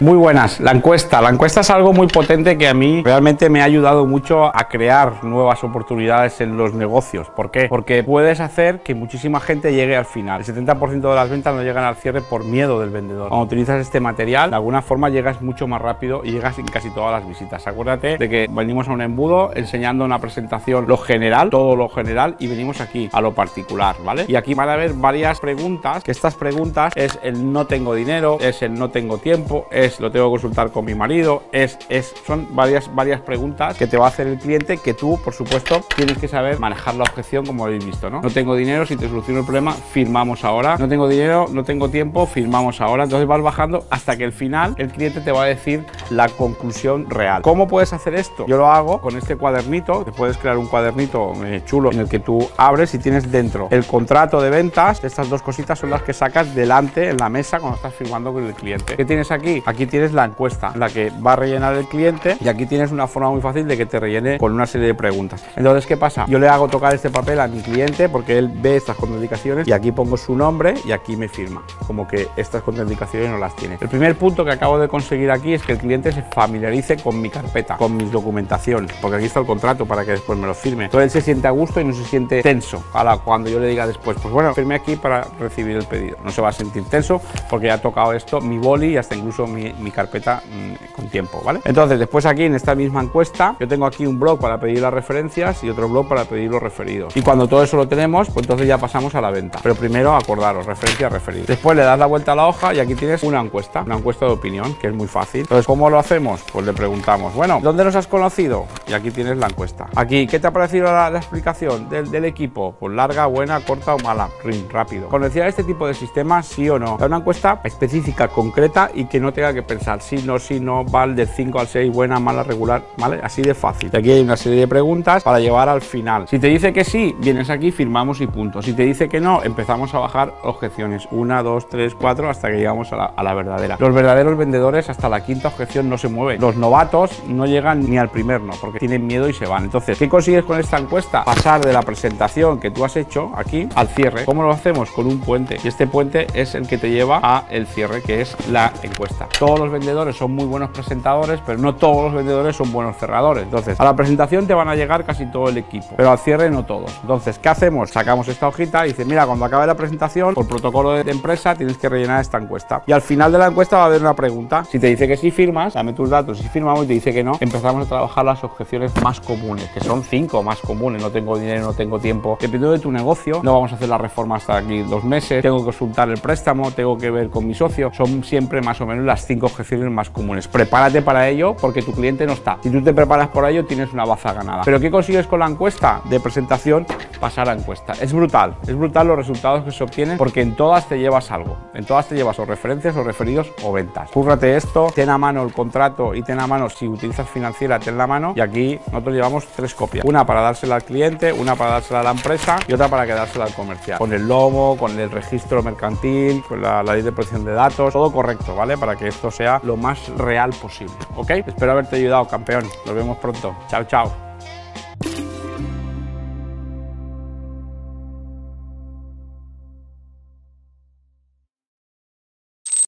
Muy buenas, la encuesta. La encuesta es algo muy potente que a mí realmente me ha ayudado mucho a crear nuevas oportunidades en los negocios. ¿Por qué? Porque puedes hacer que muchísima gente llegue al final. El 70% de las ventas no llegan al cierre por miedo del vendedor. Cuando utilizas este material, de alguna forma llegas mucho más rápido y llegas en casi todas las visitas. Acuérdate de que venimos a un embudo enseñando una presentación lo general, todo lo general, y venimos aquí a lo particular, ¿vale? Y aquí van a haber varias preguntas, que estas preguntas es el no tengo dinero, es el no tengo tiempo, es lo tengo que consultar con mi marido, es, es, son varias, varias preguntas que te va a hacer el cliente que tú, por supuesto, tienes que saber manejar la objeción como habéis visto, ¿no? No tengo dinero, si te soluciono el problema, firmamos ahora. No tengo dinero, no tengo tiempo, firmamos ahora. Entonces vas bajando hasta que al final el cliente te va a decir la conclusión real. ¿Cómo puedes hacer esto? Yo lo hago con este cuadernito, te puedes crear un cuadernito eh, chulo en el que tú abres y tienes dentro el contrato de ventas. Estas dos cositas son las que sacas delante en la mesa cuando estás firmando con el cliente. ¿Qué tienes aquí? Aquí tienes la encuesta, la que va a rellenar el cliente y aquí tienes una forma muy fácil de que te rellene con una serie de preguntas. Entonces, ¿qué pasa? Yo le hago tocar este papel a mi cliente porque él ve estas contraindicaciones y aquí pongo su nombre y aquí me firma, como que estas contraindicaciones no las tiene. El primer punto que acabo de conseguir aquí es que el cliente se familiarice con mi carpeta, con mi documentación, porque aquí está el contrato para que después me lo firme. Entonces él se siente a gusto y no se siente tenso a cuando yo le diga después, pues bueno, firme aquí para recibir el pedido. No se va a sentir tenso porque ya ha tocado esto, mi boli y hasta incluso mi mi, carpeta mm, con tiempo, ¿vale? Entonces, después aquí en esta misma encuesta, yo tengo aquí un blog para pedir las referencias y otro blog para pedir los referidos. Y cuando todo eso lo tenemos, pues entonces ya pasamos a la venta. Pero primero acordaros, referencia, referido. Después le das la vuelta a la hoja y aquí tienes una encuesta, una encuesta de opinión, que es muy fácil. Entonces, ¿cómo lo hacemos? Pues le preguntamos, bueno, ¿dónde nos has conocido? Y aquí tienes la encuesta. Aquí, ¿qué te ha parecido la, explicación del, equipo? Pues larga, buena, corta o mala. Rápido. ¿Conocía este tipo de sistemas, sí o no? Da una encuesta específica, concreta y que no tenga que pensar si no, si no, vale del 5 al 6, buena, mala, regular, ¿vale? Así de fácil. Aquí hay una serie de preguntas para llevar al final. Si te dice que sí, vienes aquí, firmamos y punto. Si te dice que no, empezamos a bajar objeciones. Una, dos, tres, cuatro, hasta que llegamos a la, a la verdadera. Los verdaderos vendedores hasta la quinta objeción no se mueven. Los novatos no llegan ni al primer no, porque tienen miedo y se van. Entonces, ¿qué consigues con esta encuesta? Pasar de la presentación que tú has hecho aquí al cierre. ¿Cómo lo hacemos? Con un puente. Y este puente es el que te lleva a el cierre, que es la encuesta. Todos los vendedores son muy buenos presentadores, pero no todos los vendedores son buenos cerradores. Entonces, a la presentación te van a llegar casi todo el equipo, pero al cierre no todos. Entonces, ¿qué hacemos? Sacamos esta hojita y dice, mira, cuando acabe la presentación, por protocolo de empresa, tienes que rellenar esta encuesta. Y al final de la encuesta va a haber una pregunta. Si te dice que sí firmas, dame tus datos. Si firmamos y te dice que no, empezamos a trabajar las objeciones más comunes, que son cinco más comunes. No tengo dinero, no tengo tiempo. Dependiendo de tu negocio, no vamos a hacer la reforma hasta aquí dos meses. Tengo que consultar el préstamo, tengo que ver con mi socio. Son siempre más o menos las cinco objeciones más comunes. Prepárate para ello porque tu cliente no está. Si tú te preparas por ello, tienes una baza ganada. Pero ¿qué consigues con la encuesta de presentación? Pasar a encuesta. Es brutal, es brutal los resultados que se obtienen porque en todas te llevas algo. En todas te llevas o referencias o referidos o ventas. Cúrrate esto, ten a mano el contrato y ten a mano, si utilizas financiera, ten la mano. Y aquí nosotros llevamos tres copias. Una para dársela al cliente, una para dársela a la empresa y otra para quedársela al comercial. Con el lomo, con el registro mercantil, con la, la ley de protección de datos, todo correcto, ¿vale? Para que esto sea lo más real posible, ¿ok? Espero haberte ayudado, campeón. Nos vemos pronto. Chao, chao.